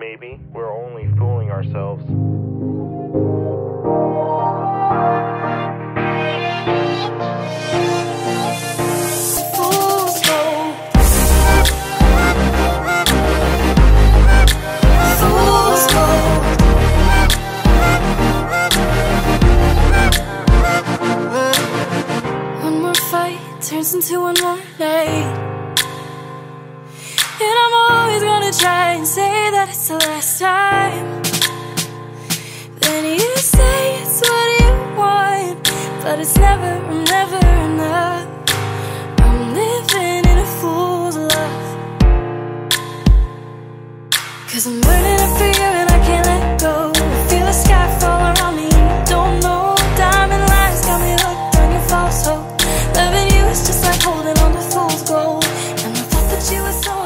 maybe we're only fooling ourselves. Turns into one more night. And I'm always gonna try it's never, never enough. I'm living in a fool's love. Cause I'm burning up for you and I can't let go. I feel the sky fall around me, don't know. Diamond lies got me hooked on your false hope. Loving you is just like holding on to fool's gold. And I thought that you were so.